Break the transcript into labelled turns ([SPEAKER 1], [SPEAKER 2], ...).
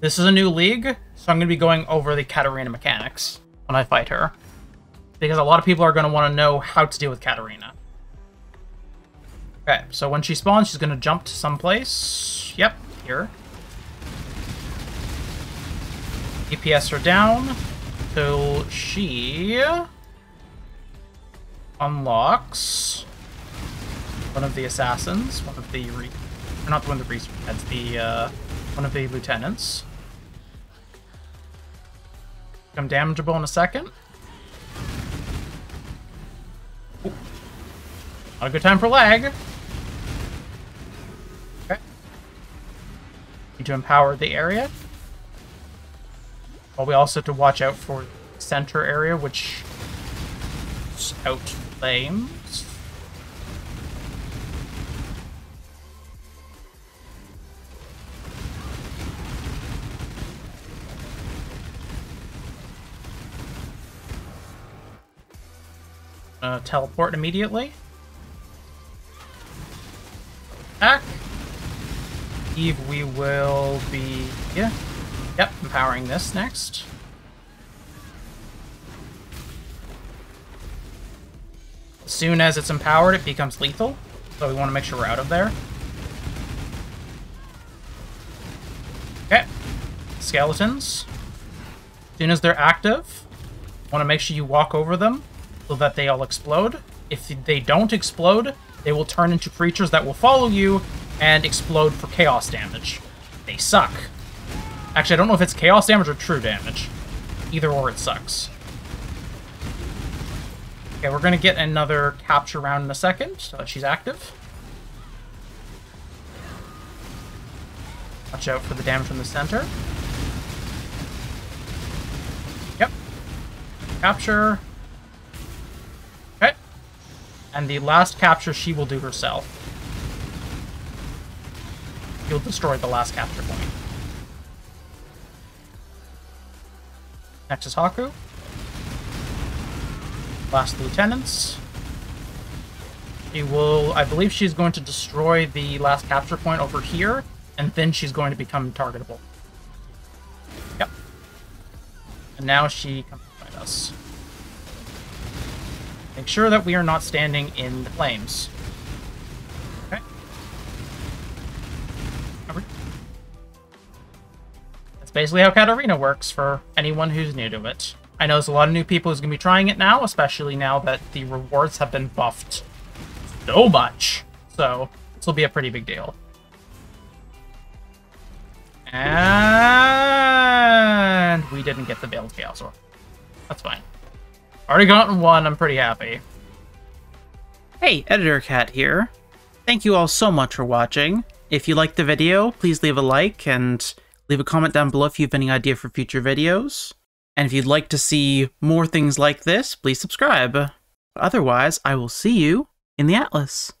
[SPEAKER 1] This is a new league, so I'm going to be going over the Catarina mechanics when I fight her. Because a lot of people are going to want to know how to deal with Catarina. Okay, so when she spawns, she's going to jump to someplace. Yep, here. DPS her down till she unlocks one of the assassins, one of the re not one of the research heads, the uh, one of the lieutenants. Become damageable in a second. Ooh. Not a good time for lag. Okay. Need to empower the area. But we also have to watch out for center area, which is Uh, teleport immediately. Back. Eve, we will be... Yeah. Yep, empowering this next. As soon as it's empowered, it becomes lethal. So we want to make sure we're out of there. Okay. Skeletons. As soon as they're active, want to make sure you walk over them so that they all explode. If they don't explode, they will turn into creatures that will follow you and explode for chaos damage. They suck. Actually, I don't know if it's chaos damage or true damage. Either or, it sucks. Okay, we're going to get another capture round in a second, so she's active. Watch out for the damage from the center. Yep. Capture. And the last capture she will do herself. You'll destroy the last capture point. Next is Haku. Last lieutenants. She will, I believe she's going to destroy the last capture point over here, and then she's going to become targetable. Yep. And now she comes to fight us. Make sure that we are not standing in the flames. Okay. That's basically how Catarina works for anyone who's new to it. I know there's a lot of new people who's going to be trying it now, especially now that the rewards have been buffed so much. So, this will be a pretty big deal. And we didn't get the Veiled Chaos Orb. That's fine. Already gotten one, I'm pretty happy.
[SPEAKER 2] Hey, Editor Cat here. Thank you all so much for watching. If you liked the video, please leave a like and leave a comment down below if you have any idea for future videos. And if you'd like to see more things like this, please subscribe. Otherwise, I will see you in the Atlas.